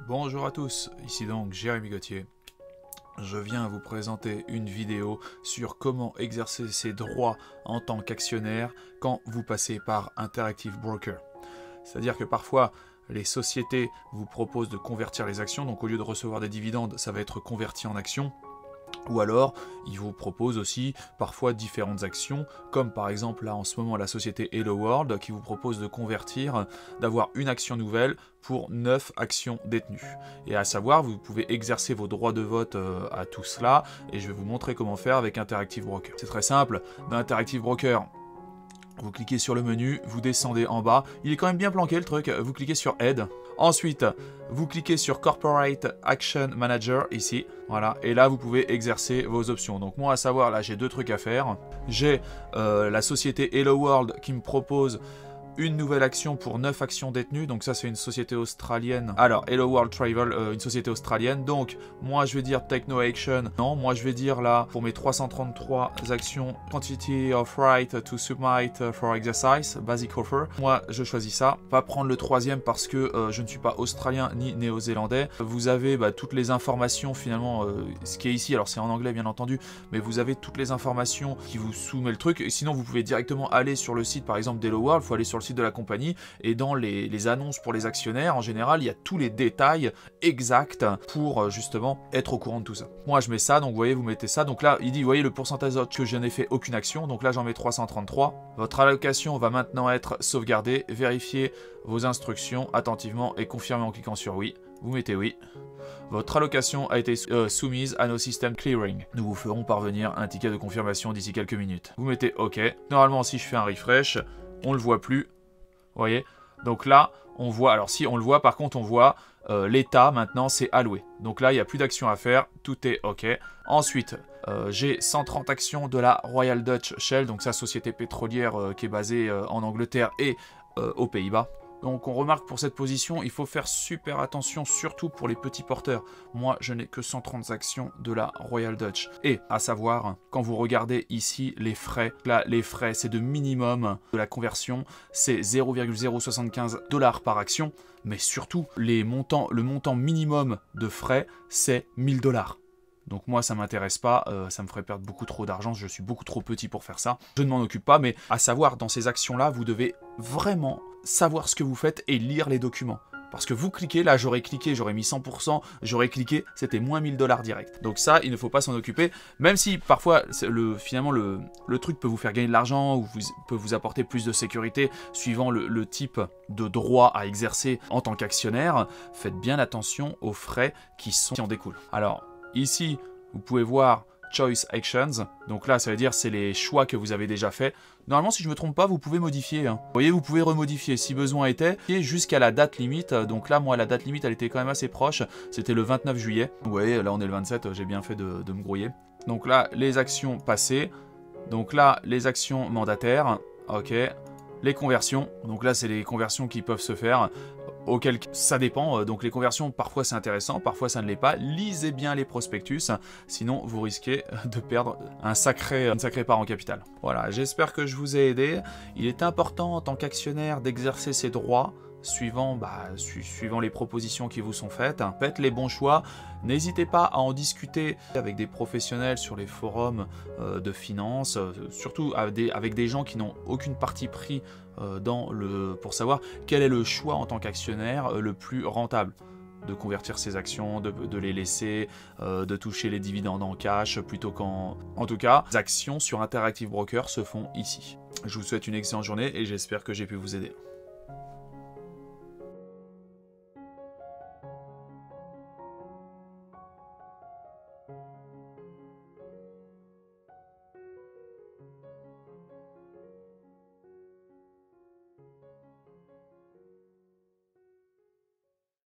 Bonjour à tous, ici donc Jérémy Gauthier. Je viens vous présenter une vidéo sur comment exercer ses droits en tant qu'actionnaire quand vous passez par Interactive Broker. C'est-à-dire que parfois, les sociétés vous proposent de convertir les actions, donc au lieu de recevoir des dividendes, ça va être converti en actions. Ou alors, ils vous proposent aussi parfois différentes actions, comme par exemple là en ce moment la société Hello World qui vous propose de convertir, d'avoir une action nouvelle pour 9 actions détenues. Et à savoir, vous pouvez exercer vos droits de vote euh, à tout cela, et je vais vous montrer comment faire avec Interactive Broker. C'est très simple, dans Interactive Broker, vous cliquez sur le menu, vous descendez en bas. Il est quand même bien planqué le truc. Vous cliquez sur Aide. Ensuite, vous cliquez sur Corporate Action Manager ici. Voilà. Et là, vous pouvez exercer vos options. Donc moi, à savoir, là, j'ai deux trucs à faire. J'ai euh, la société Hello World qui me propose une nouvelle action pour 9 actions détenues. Donc ça, c'est une société australienne. Alors, Hello World Travel, euh, une société australienne. Donc, moi, je vais dire Take No Action. Non, moi, je vais dire là, pour mes 333 actions, Quantity of Right to Submit for Exercise, Basic Offer. Moi, je choisis ça. Pas prendre le troisième parce que euh, je ne suis pas australien ni néo-zélandais. Vous avez bah, toutes les informations, finalement, euh, ce qui est ici. Alors, c'est en anglais, bien entendu. Mais vous avez toutes les informations qui vous soumet le truc. Sinon, vous pouvez directement aller sur le site, par exemple, d'Hello World. Il faut aller sur site de la compagnie et dans les, annonces pour les actionnaires, en général, il y a tous les détails exacts pour euh, justement être au courant de tout ça. Moi, je mets ça, donc vous voyez, vous mettez ça. Donc là, il dit, vous voyez, le pourcentage que je n'ai fait aucune action. Donc là, j'en mets 333. Votre allocation va maintenant être sauvegardée. Vérifiez vos instructions attentivement et confirmez en cliquant sur oui. Vous mettez oui. Votre allocation a été euh, soumise à nos systèmes clearing. Nous vous ferons parvenir un ticket de confirmation d'ici quelques minutes. Vous mettez OK. Normalement, si je fais un refresh, on le voit plus. Vous voyez? Donc là, on voit, alors si on le voit, par contre, on voit euh, l'état maintenant, c'est alloué. Donc là, il n'y a plus d'action à faire, tout est OK. Ensuite, euh, j'ai 130 actions de la Royal Dutch Shell, donc sa société pétrolière euh, qui est basée en Angleterre et aux Pays-Bas. Donc on remarque pour cette position, il faut faire super attention, surtout pour les petits porteurs. Moi, je n'ai que 130 actions de la Royal Dutch. Et à savoir, quand vous regardez ici les frais, là les frais c'est de minimum de la conversion, c'est 0,075 dollars par action. Mais surtout, le montant minimum de frais, c'est 1000 dollars. Donc moi ça m'intéresse pas, euh, ça me ferait perdre beaucoup trop d'argent, je suis beaucoup trop petit pour faire ça. Je ne m'en occupe pas, mais à savoir, dans ces actions-là, vous devez vraiment savoir ce que vous faites et lire les documents. Parce que vous cliquez, là j'aurais cliqué, j'aurais mis 100%, j'aurais cliqué, c'était moins 1000 dollars direct. Donc ça, il ne faut pas s'en occuper, même si parfois le, finalement le, truc peut vous faire gagner de l'argent ou peut vous apporter plus de sécurité suivant le, le type de droit à exercer en tant qu'actionnaire, faites bien attention aux frais qui, sont, qui en découlent. Alors ici, vous pouvez voir Choice Actions. Donc là, ça veut dire c'est les choix que vous avez déjà fait. Normalement, si je me trompe pas, vous pouvez modifier. Hein. Vous voyez, vous pouvez remodifier si besoin était. Et jusqu'à la date limite. Donc là, moi, la date limite, elle était quand même assez proche. C'était le 29 juillet. Vous voyez, là, on est le 27. J'ai bien fait de me grouiller. Donc là, les actions passées. Donc là, les actions mandataires. Ok les conversions. Donc là, c'est les conversions qui peuvent se faire, auquel ça dépend. Euh, donc les conversions, parfois c'est intéressant, parfois ça ne l'est pas. Lisez bien les prospectus, sinon vous risquez de perdre un sacré, une sacrée part en capital. Voilà, j'espère que je vous ai aidé. Il est important en tant qu'actionnaire d'exercer ses droits suivant, bah, suivant les propositions qui vous sont faites. Faites les bons choix. N'hésitez pas à en discuter avec des professionnels sur les forums euh, de finance, euh, surtout avec des, gens qui n'ont aucune partie pris euh, dans le, pour savoir quel est le choix en tant qu'actionnaire le plus rentable de convertir ses actions, de, de les laisser, de toucher les dividendes en cash plutôt qu'en... En tout cas, les actions sur Interactive Broker se font ici. Je vous souhaite une excellente journée et j'espère que j'ai pu vous aider.